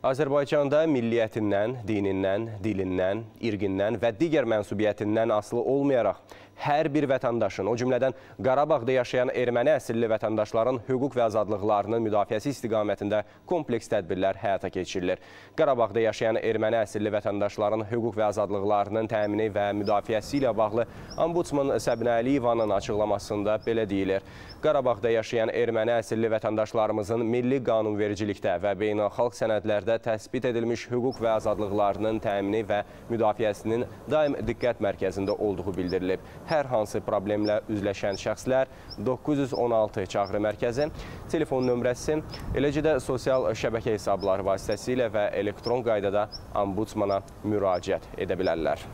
Azərbaycanda milliyyətindən, dinindən, dilindən, irqindən və digər mənsubiyyətindən asılı olmayaraq hər bir vətəndaşın, o cümlədən Qarabağda yaşayan erməni əsilli vətəndaşların hüquq və azadlıqlarının müdafiəsi istiqamətində kompleks tədbirlər həyata keçirilir. Qarabağda yaşayan erməni əsilli vətəndaşların hüquq və azadlıqlarının təmini və müdafiəsi ilə bağlı Ombudsman Səbinə Əliyevanın açıqlamasında belə deyilir. Qarabağda yaşayan erməni əsilli vətəndaşlarımızın milli qanunvericilikdə və beynəlxalq sənədlərdə təsbit edilmiş hüquq və azadlıqlarının təmini və müdafiəsinin daim diqqət mərkəzində olduğu bildirilib hər hansı problemlə üzləşən şəxslər 916 çağrı mərkəzi, telefon nömrəsi, eləcə də sosial şəbəkə hesabları vasitəsilə və elektron qaydada ombudsmana müraciət edə bilərlər.